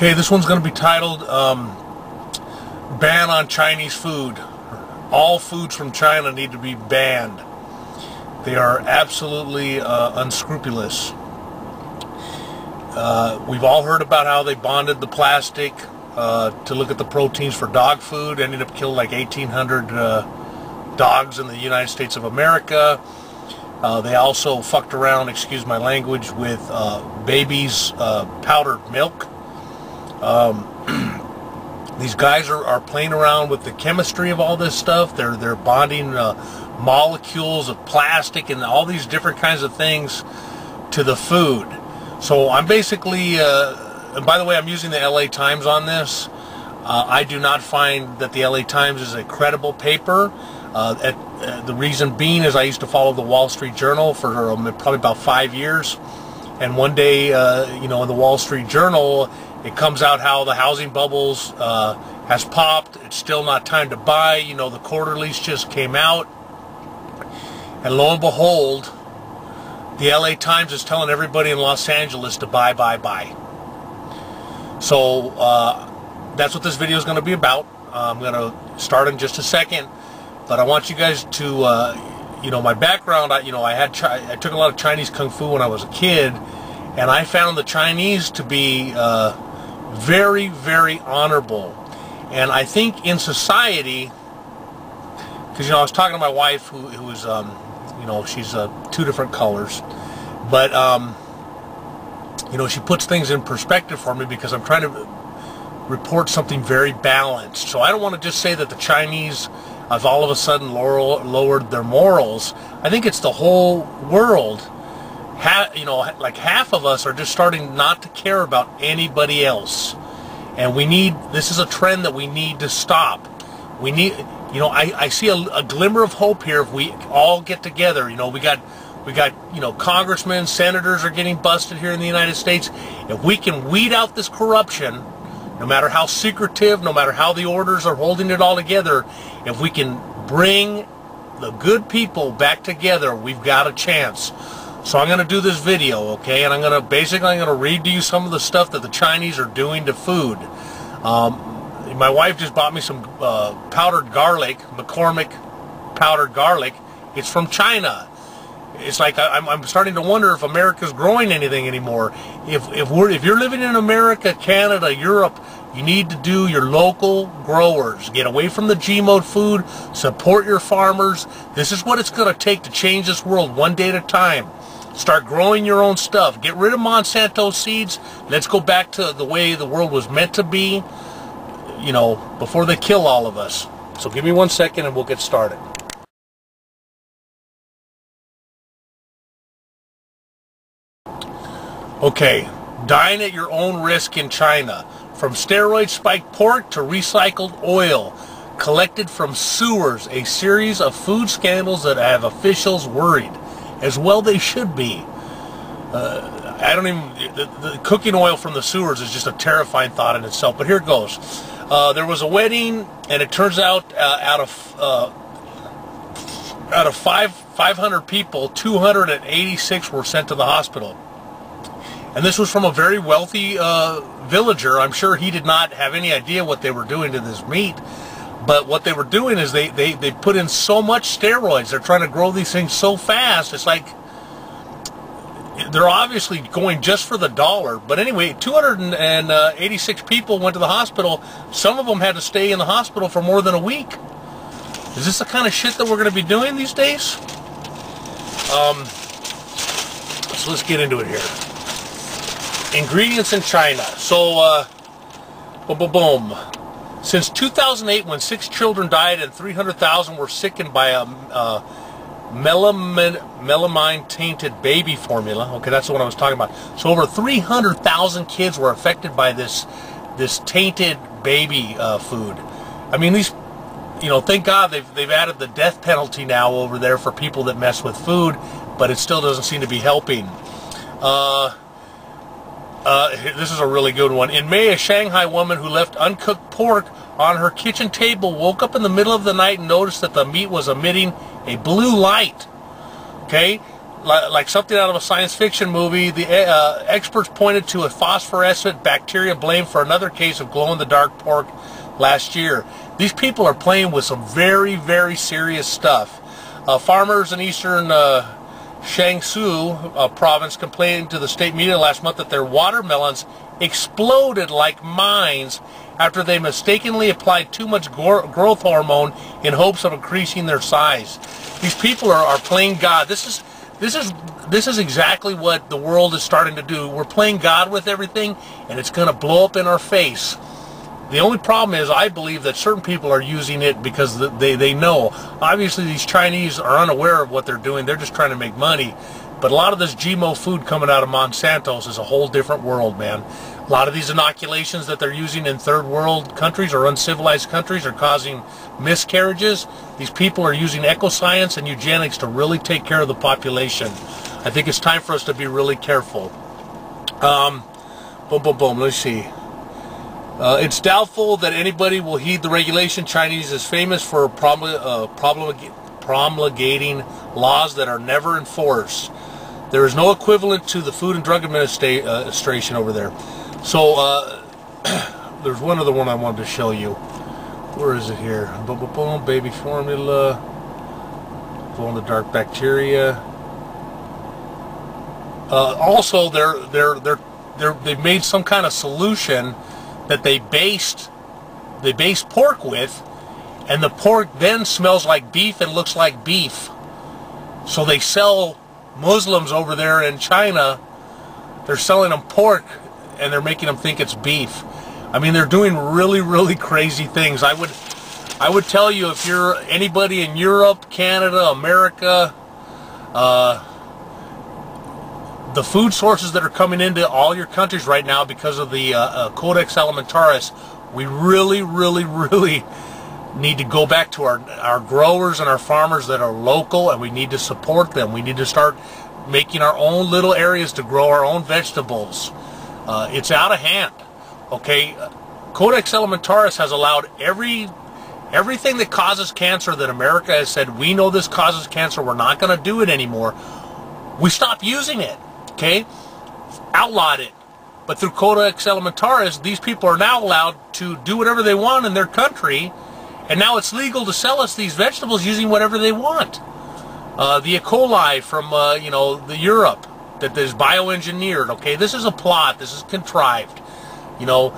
Okay, this one's going to be titled um, Ban on Chinese Food. All foods from China need to be banned. They are absolutely uh, unscrupulous. Uh, we've all heard about how they bonded the plastic uh, to look at the proteins for dog food. Ended up killing like 1,800 uh, dogs in the United States of America. Uh, they also fucked around, excuse my language, with uh, babies' powdered milk. Um, these guys are, are playing around with the chemistry of all this stuff. They're they're bonding uh, molecules of plastic and all these different kinds of things to the food. So I'm basically, uh, and by the way, I'm using the LA Times on this. Uh, I do not find that the LA Times is a credible paper. Uh, at, uh, the reason being is I used to follow the Wall Street Journal for um, probably about five years. And one day, uh, you know, in the Wall Street Journal, it comes out how the housing bubbles uh, has popped. It's still not time to buy. You know, the quarterlies just came out. And lo and behold, the LA Times is telling everybody in Los Angeles to buy, buy, buy. So uh, that's what this video is going to be about. I'm going to start in just a second, but I want you guys to, uh, you know, my background. I, you know, I had I took a lot of Chinese kung fu when I was a kid, and I found the Chinese to be uh, very, very honorable. And I think in society, because you know, I was talking to my wife, who, who is, um, you know, she's uh, two different colors, but um, you know, she puts things in perspective for me because I'm trying to report something very balanced. So I don't want to just say that the Chinese have all of a sudden lowered their morals. I think it's the whole world ha- you know, like half of us are just starting not to care about anybody else. And we need, this is a trend that we need to stop. We need, you know, I, I see a, a glimmer of hope here if we all get together. You know, we got, we got, you know, congressmen, senators are getting busted here in the United States. If we can weed out this corruption, no matter how secretive, no matter how the orders are holding it all together, if we can bring the good people back together, we've got a chance. So I'm going to do this video, okay? And I'm going to basically I'm going to read to you some of the stuff that the Chinese are doing to food. Um, my wife just bought me some uh, powdered garlic, McCormick powdered garlic. It's from China. It's like I'm, I'm starting to wonder if America's growing anything anymore. If if we're if you're living in America, Canada, Europe, you need to do your local growers. Get away from the GMO food. Support your farmers. This is what it's going to take to change this world one day at a time. Start growing your own stuff. Get rid of Monsanto seeds. Let's go back to the way the world was meant to be, you know, before they kill all of us. So give me one second and we'll get started. Okay, dine at your own risk in China. From steroid spiked pork to recycled oil collected from sewers, a series of food scandals that have officials worried as well they should be. Uh, I don't even, the, the, cooking oil from the sewers is just a terrifying thought in itself, but here it goes. Uh, there was a wedding, and it turns out uh, out of uh, out of five 500 people, 286 were sent to the hospital. And this was from a very wealthy uh, villager. I'm sure he did not have any idea what they were doing to this meat. But what they were doing is they, they, they put in so much steroids. They're trying to grow these things so fast. It's like they're obviously going just for the dollar. But anyway, 286 people went to the hospital. Some of them had to stay in the hospital for more than a week. Is this the kind of shit that we're going to be doing these days? Um, so let's get into it here. Ingredients in China. So, uh, boom, boom, boom. Since 2008, when six children died and 300,000 were sickened by a uh, melamine-tainted baby formula. Okay, that's what I was talking about. So over 300,000 kids were affected by this this tainted baby uh, food. I mean, these, you know, thank God they've they've added the death penalty now over there for people that mess with food, but it still doesn't seem to be helping. Uh, uh, this is a really good one. In May, a Shanghai woman who left uncooked pork on her kitchen table woke up in the middle of the night and noticed that the meat was emitting a blue light. Okay? like, something out of a science fiction movie. The uh, experts pointed to a phosphorescent bacteria blamed for another case of glow-in-the-dark pork last year. These people are playing with some very, very serious stuff. Uh, farmers in eastern uh, Jiangsu uh, province complained to the state media last month that their watermelons exploded like mines after they mistakenly applied too much growth hormone in hopes of increasing their size. These people are, are playing God. This is this is this is exactly what the world is starting to do. We're playing God with everything, and it's going to blow up in our face. The only problem is I believe that certain people are using it because they, they know. Obviously, these Chinese are unaware of what they're doing. They're just trying to make money. But a lot of this GMO food coming out of Monsanto's is a whole different world, man. A lot of these inoculations that they're using in third world countries or uncivilized countries are causing miscarriages. These people are using ecoscience and eugenics to really take care of the population. I think it's time for us to be really careful. Um, boom, boom, boom. Let's see. Uh, it's doubtful that anybody will heed the regulation. Chinese is famous for uh, promulgating laws that are never enforced. There is no equivalent to the Food and Drug Administration over there. So, uh, there's one other one I wanted to show you. Where is it here? Boom, boom, boom, baby formula. Glow in the dark bacteria. Uh, also, they're they're they're they're they've made some kind of solution that they based they based pork with, and the pork then smells like beef and looks like beef. So they sell Muslims over there in China. They're selling them pork, and they're making them think it's beef. I mean, they're doing really, really crazy things. I would, I would tell you if you're anybody in Europe, Canada, America, uh, the food sources that are coming into all your countries right now because of the uh, uh, Codex Alimentarius, we really, really, really need to go back to our, our growers and our farmers that are local and we need to support them. We need to start making our own little areas to grow our own vegetables. Uh, it's out of hand. Okay, Codex Alimentarius has allowed every everything that causes cancer that America has said, we know this causes cancer, we're not going to do it anymore. We stop using it okay? Outlawed it. But through Codex Alimentarius, these people are now allowed to do whatever they want in their country, and now it's legal to sell us these vegetables using whatever they want. Uh, the E. coli from, uh, you know, the Europe that is bioengineered, okay? This is a plot. This is contrived. You know,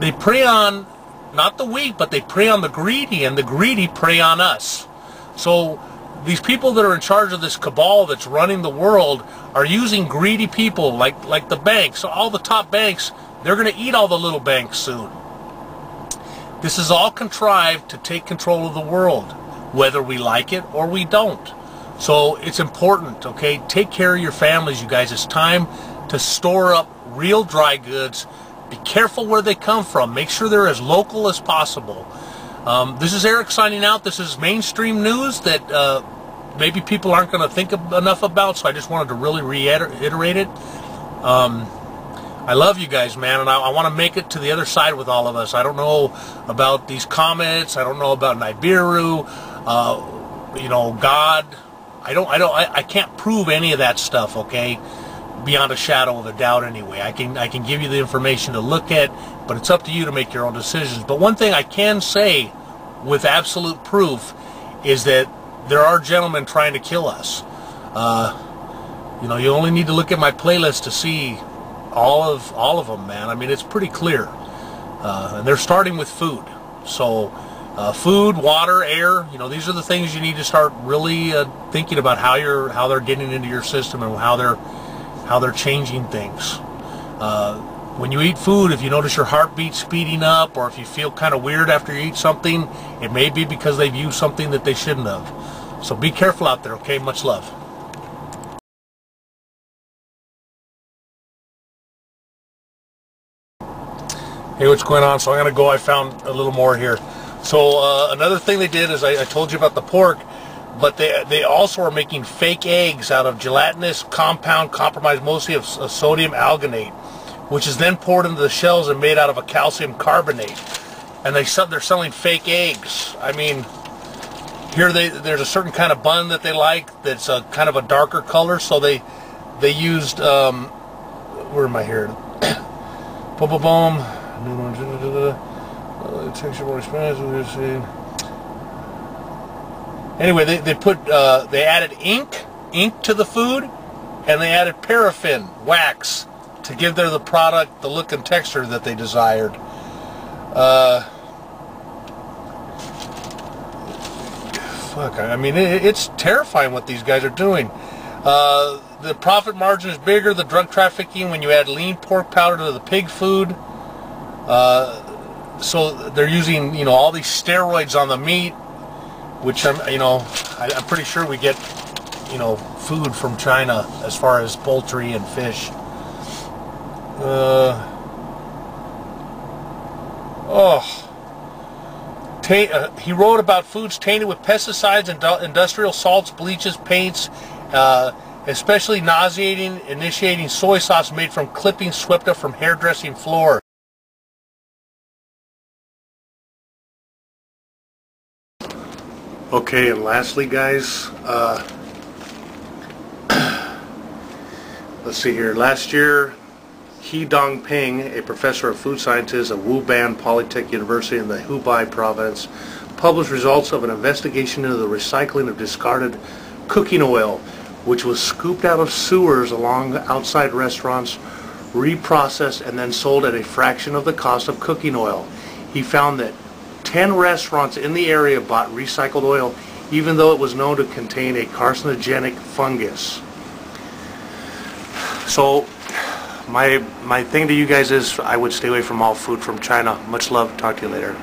they prey on, not the weak, but they prey on the greedy, and the greedy prey on us. So these people that are in charge of this cabal that's running the world are using greedy people like like the banks. So all the top banks, they're going to eat all the little banks soon. This is all contrived to take control of the world, whether we like it or we don't. So it's important, okay? Take care of your families, you guys. It's time to store up real dry goods. Be careful where they come from. Make sure they're as local as possible. Um, this is Eric signing out. This is mainstream news that uh, maybe people aren't going to think enough about, so I just wanted to really reiterate it. Um, I love you guys, man, and I, I want to make it to the other side with all of us. I don't know about these comets. I don't know about Nibiru. Uh, you know, God. I don't. I don't. I, I can't prove any of that stuff. Okay, beyond a shadow of a doubt. Anyway, I can. I can give you the information to look at, but it's up to you to make your own decisions. But one thing I can say with absolute proof is that there are gentlemen trying to kill us. Uh, you know, you only need to look at my playlist to see all of all of them, man. I mean, it's pretty clear. Uh, and they're starting with food. So, uh, food, water, air. You know, these are the things you need to start really uh, thinking about how you're how they're getting into your system and how they're how they're changing things. Uh, when you eat food, if you notice your heartbeat speeding up or if you feel kind of weird after you eat something, it may be because they've used something that they shouldn't have. So be careful out there, okay? Much love. Hey, what's going on? So I'm going to go. I found a little more here. So uh, another thing they did is I, I told you about the pork but they they also are making fake eggs out of gelatinous compound compromised mostly of, of sodium alginate which is then poured into the shells and made out of a calcium carbonate. And they they're selling fake eggs. I mean, here they there's a certain kind of bun that they like that's a kind of a darker color, so they they used um, where am I here? boom, boom, boom. Texture more expensive. Anyway, they, they put uh, they added ink ink to the food, and they added paraffin wax to give their the product the look and texture that they desired. Uh, fuck, I mean it, it's terrifying what these guys are doing. Uh, the profit margin is bigger. The drug trafficking when you add lean pork powder to the pig food. Uh, so they're using you know all these steroids on the meat, which I'm you know I, I'm pretty sure we get you know food from China as far as poultry and fish. Uh, oh. Ta- uh, he wrote about foods tainted with pesticides and industrial salts, bleaches, paints, uh, especially nauseating, initiating soy sauce made from clippings swept up from hairdressing floor. Okay, and lastly, guys, uh, let's see here. Last year, He Dongping, a professor of food sciences at Wuhan Polytech University in the Hubei province, published results of an investigation into the recycling of discarded cooking oil, which was scooped out of sewers along outside restaurants, reprocessed, and then sold at a fraction of the cost of cooking oil. He found that 10 restaurants in the area bought recycled oil even though it was known to contain a carcinogenic fungus. So my my thing to you guys is I would stay away from all food from China. Much love. Talk to you later.